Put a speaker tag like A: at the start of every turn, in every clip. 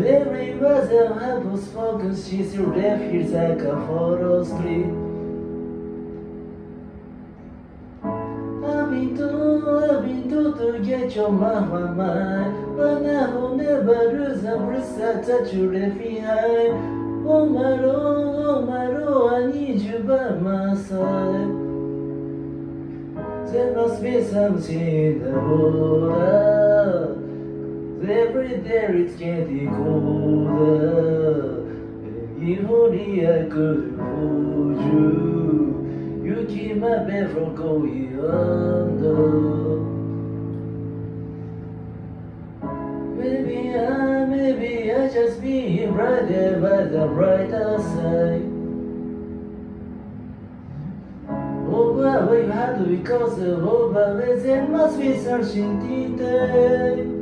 A: every that I was spoken, she's your refuge like a photo street. Told to get your mama mind, but I will never lose a bliss that you left behind. Oh my lord, oh my lord, I need you by my side. There must be something in the water. Every day it's getting colder. And If only I could hold you, you keep my bed from going under. Maybe I, maybe I just be right there by the brighter side. Over where you had to because of over where there must be something detail.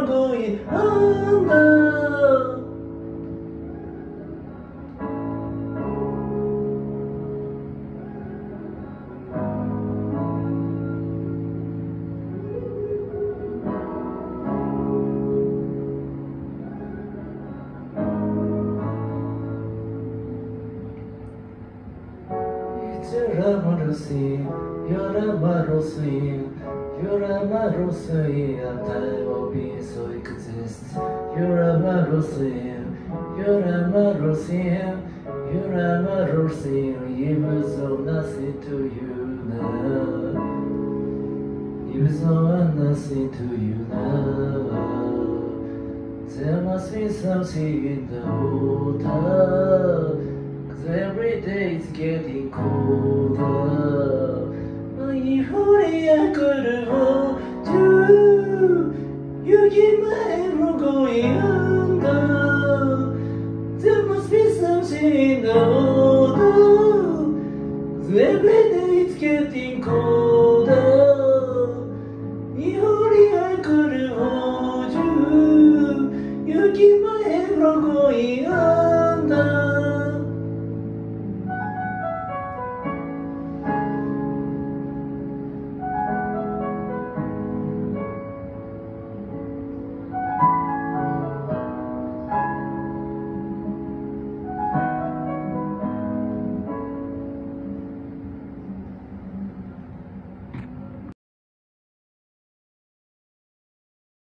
A: from going under. It's a ramarusi, you're a marusi, you're a marusi, and I will be so exist. You're you're a marusi, you're a marusi, even though nothing to you now. I'm nothing to you now. There must be something in the water. Cause every day it's getting colder. に降りやくるを Do 雪前の恋運動 There must be something in the world Every